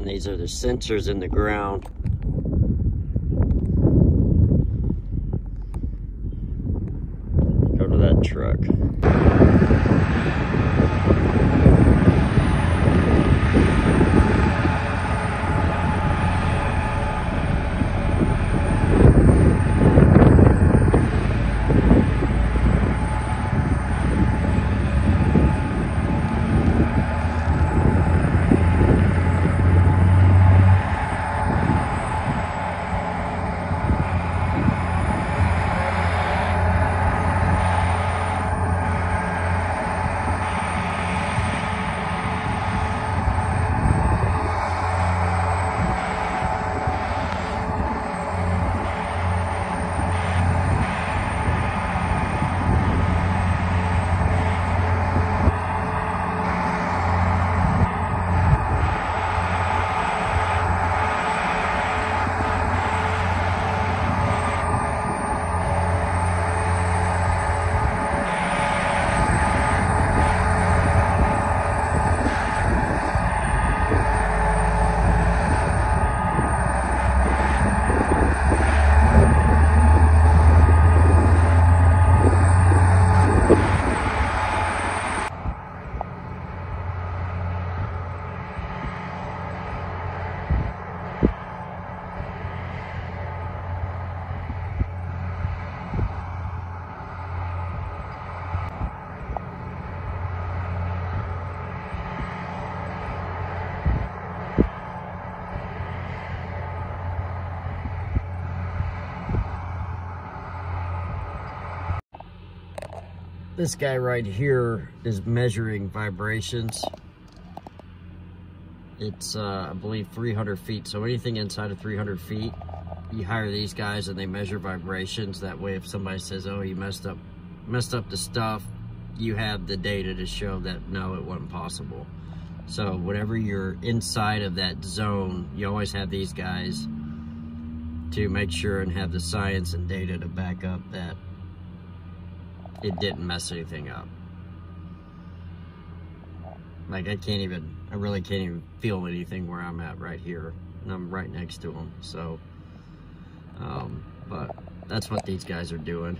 And these are the sensors in the ground. Go to that truck. This guy right here is measuring vibrations. It's, uh, I believe, 300 feet. So anything inside of 300 feet, you hire these guys and they measure vibrations. That way, if somebody says, "Oh, you messed up, messed up the stuff," you have the data to show that no, it wasn't possible. So whatever you're inside of that zone, you always have these guys to make sure and have the science and data to back up that it didn't mess anything up. Like I can't even, I really can't even feel anything where I'm at right here. And I'm right next to them, so, um, but that's what these guys are doing.